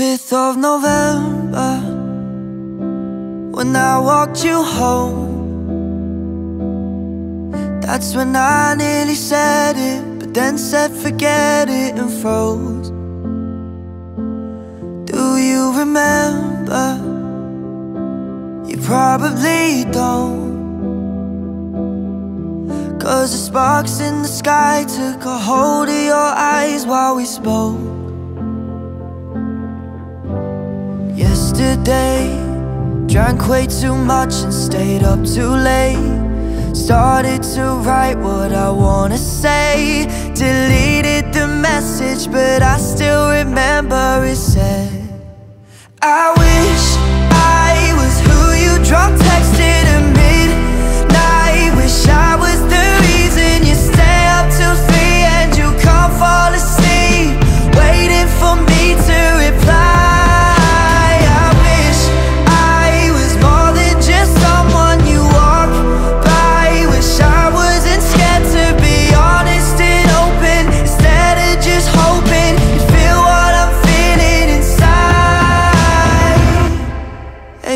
5th of November When I walked you home. That's when I nearly said it But then said forget it and froze. Do you remember? You probably don't. Cause the sparks in the sky took a hold of your eyes while we spoke Yesterday, drank way too much and stayed up too late. Started to write what I wanna say. Deleted the message but I still remember it said I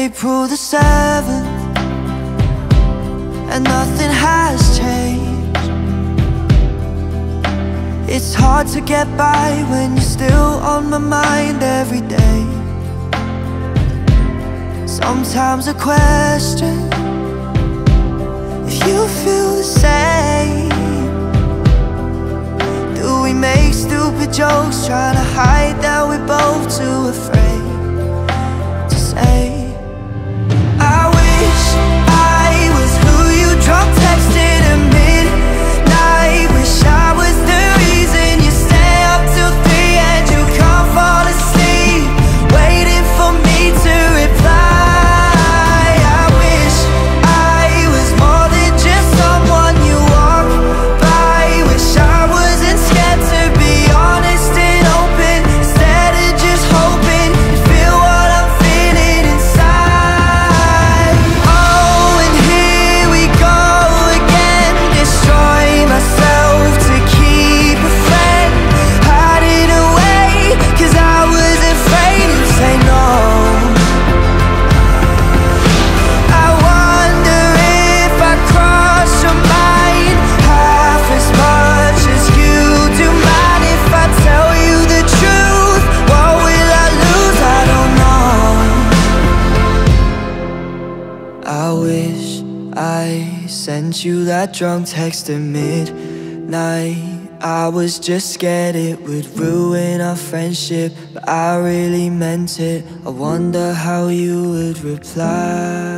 April the 7th And nothing has changed. It's hard to get by when you're still on my mind every day. Sometimes I question If you feel the same. Do we make stupid jokes Trying to hide that we're both too afraid sent you that drunk text at midnight. I was just scared it would ruin our friendship But I really meant it. I wonder how you would reply